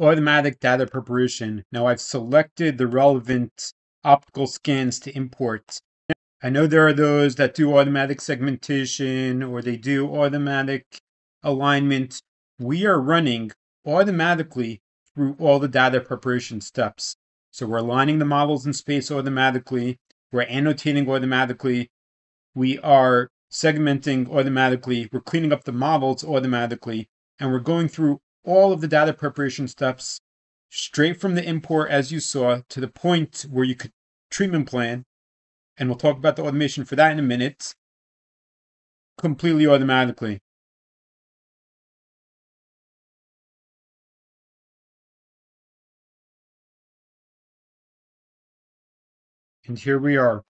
automatic data preparation. Now I've selected the relevant optical scans to import. I know there are those that do automatic segmentation or they do automatic alignment. We are running automatically through all the data preparation steps. So we're aligning the models in space automatically. We're annotating automatically. We are segmenting automatically. We're cleaning up the models automatically. And we're going through all of the data preparation steps straight from the import, as you saw, to the point where you could treatment plan. And we'll talk about the automation for that in a minute. Completely automatically. And here we are.